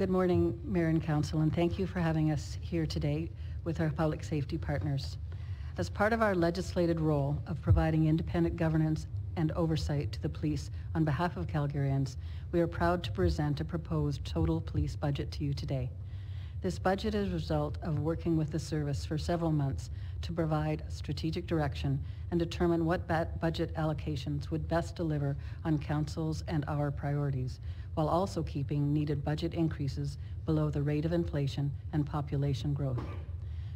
Good morning, Mayor and Council, and thank you for having us here today with our public safety partners. As part of our legislated role of providing independent governance and oversight to the police on behalf of Calgarians, we are proud to present a proposed total police budget to you today. This budget is a result of working with the service for several months to provide strategic direction and determine what budget allocations would best deliver on council's and our priorities, while also keeping needed budget increases below the rate of inflation and population growth.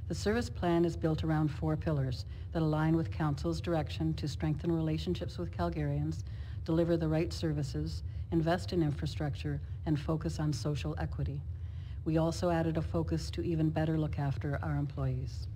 The service plan is built around four pillars that align with Council's direction to strengthen relationships with Calgarians, deliver the right services, invest in infrastructure, and focus on social equity. We also added a focus to even better look after our employees.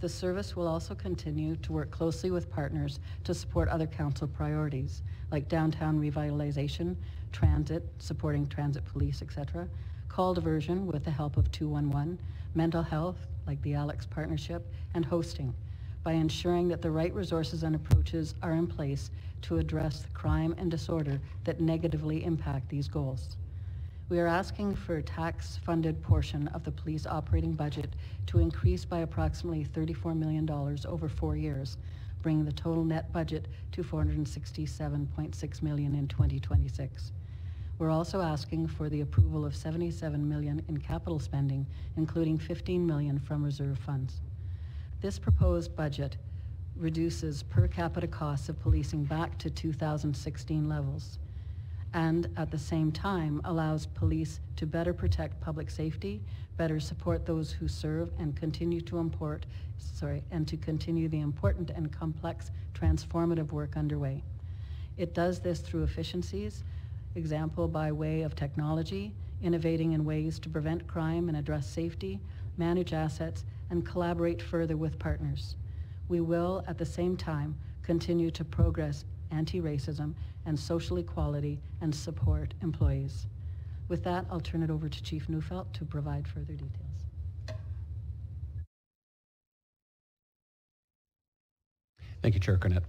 The service will also continue to work closely with partners to support other council priorities, like downtown revitalization, transit, supporting transit police, etc., call diversion with the help of 211, mental health, like the ALEX partnership, and hosting, by ensuring that the right resources and approaches are in place to address the crime and disorder that negatively impact these goals. We are asking for a tax-funded portion of the police operating budget to increase by approximately $34 million over four years, bringing the total net budget to 467.6 million in 2026. We're also asking for the approval of 77 million in capital spending, including 15 million from reserve funds. This proposed budget reduces per capita costs of policing back to 2016 levels and at the same time allows police to better protect public safety, better support those who serve and continue to import, sorry, and to continue the important and complex transformative work underway. It does this through efficiencies, example by way of technology, innovating in ways to prevent crime and address safety, manage assets, and collaborate further with partners. We will, at the same time, continue to progress anti-racism and social equality and support employees. With that, I'll turn it over to Chief Neufeld to provide further details. Thank you, Chair Cornett.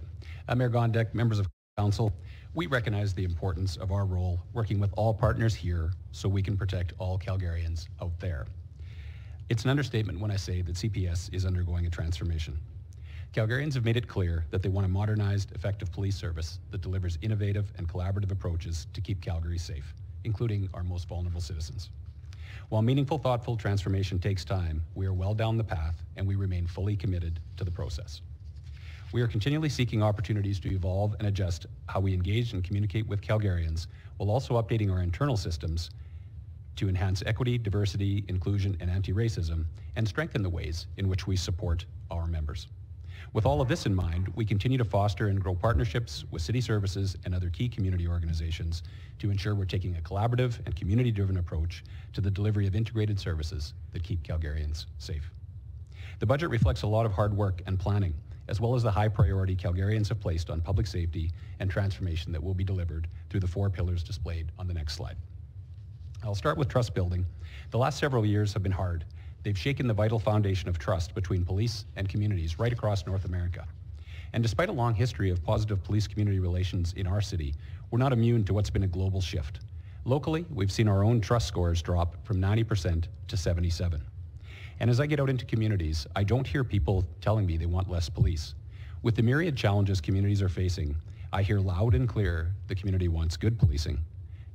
Uh, Mayor Gondek, members of council, we recognize the importance of our role working with all partners here so we can protect all Calgarians out there. It's an understatement when I say that CPS is undergoing a transformation. Calgarians have made it clear that they want a modernized, effective police service that delivers innovative and collaborative approaches to keep Calgary safe, including our most vulnerable citizens. While meaningful, thoughtful transformation takes time, we are well down the path and we remain fully committed to the process. We are continually seeking opportunities to evolve and adjust how we engage and communicate with Calgarians while also updating our internal systems to enhance equity, diversity, inclusion, and anti-racism, and strengthen the ways in which we support our members. With all of this in mind, we continue to foster and grow partnerships with city services and other key community organizations to ensure we're taking a collaborative and community-driven approach to the delivery of integrated services that keep Calgarians safe. The budget reflects a lot of hard work and planning as well as the high priority Calgarians have placed on public safety and transformation that will be delivered through the four pillars displayed on the next slide. I'll start with trust building. The last several years have been hard. They've shaken the vital foundation of trust between police and communities right across North America. And despite a long history of positive police-community relations in our city, we're not immune to what's been a global shift. Locally, we've seen our own trust scores drop from 90% to 77. And as I get out into communities, I don't hear people telling me they want less police. With the myriad challenges communities are facing, I hear loud and clear the community wants good policing,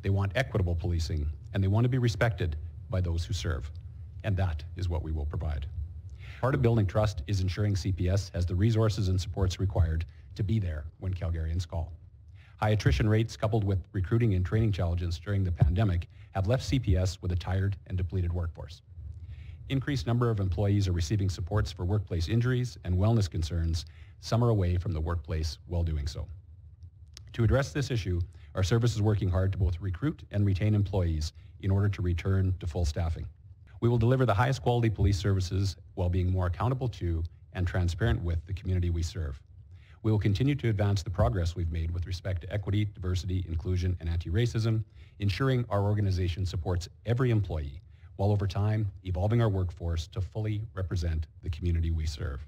they want equitable policing, and they want to be respected by those who serve. And that is what we will provide. Part of building trust is ensuring CPS has the resources and supports required to be there when Calgarians call. High attrition rates coupled with recruiting and training challenges during the pandemic have left CPS with a tired and depleted workforce increased number of employees are receiving supports for workplace injuries and wellness concerns. Some are away from the workplace while doing so. To address this issue, our service is working hard to both recruit and retain employees in order to return to full staffing. We will deliver the highest quality police services while being more accountable to and transparent with the community we serve. We will continue to advance the progress we've made with respect to equity, diversity, inclusion, and anti-racism, ensuring our organization supports every employee while over time evolving our workforce to fully represent the community we serve.